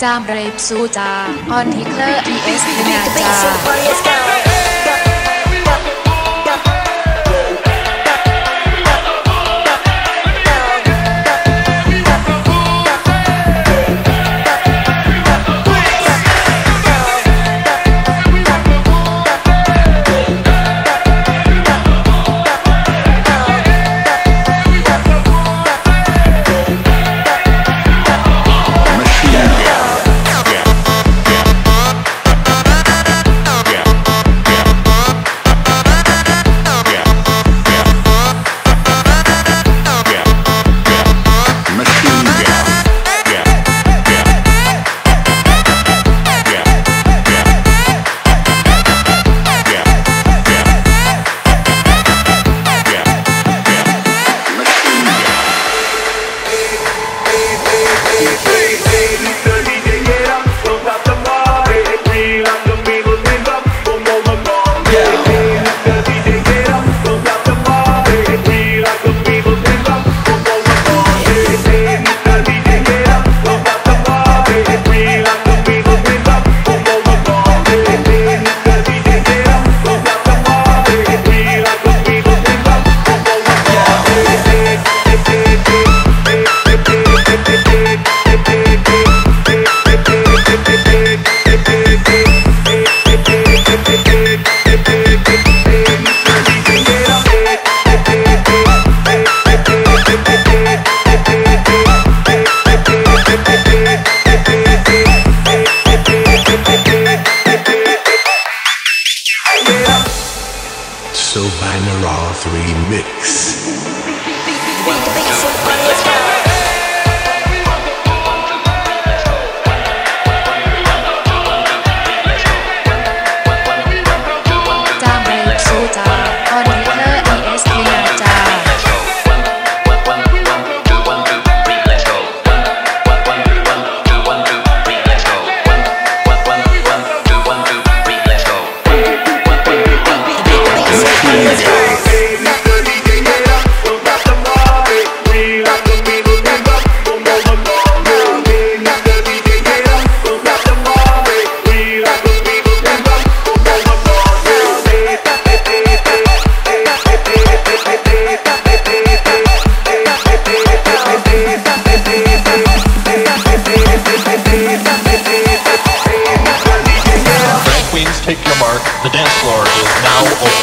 Dam Rape Suta on Hitler ES Sylvana Raw 3 mix. oh